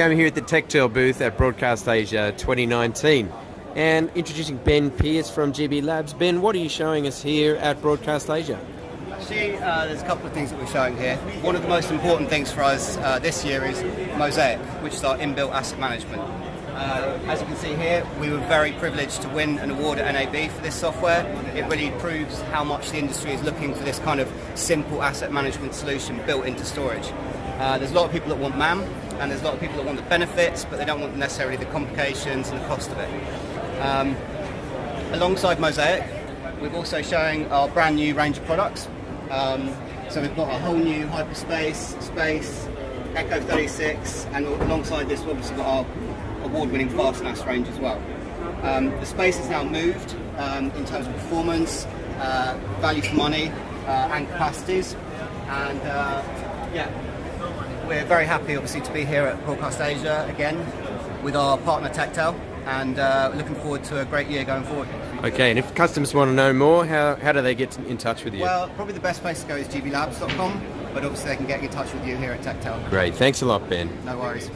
Okay, here at the TechTel booth at Broadcast Asia 2019 and introducing Ben Pierce from GB Labs. Ben, what are you showing us here at Broadcast Asia? Actually, uh, there's a couple of things that we're showing here. One of the most important things for us uh, this year is Mosaic, which is our inbuilt asset management. Uh, as you can see here, we were very privileged to win an award at NAB for this software. It really proves how much the industry is looking for this kind of simple asset management solution built into storage. Uh, there's a lot of people that want MAM, and there's a lot of people that want the benefits, but they don't want necessarily the complications and the cost of it. Um, alongside Mosaic, we're also showing our brand new range of products. Um, so we've got a whole new hyperspace, space, Echo 36, and alongside this we've obviously got our award-winning FastNAS range as well. Um, the space is now moved um, in terms of performance, uh, value for money, uh, and capacities, and uh, yeah, we're very happy, obviously, to be here at Broadcast Asia again with our partner Techtel, and uh, looking forward to a great year going forward. Okay, and if customers want to know more, how, how do they get in touch with you? Well, probably the best place to go is gblabs.com, but obviously they can get in touch with you here at Techtel. Great, thanks a lot, Ben. No worries.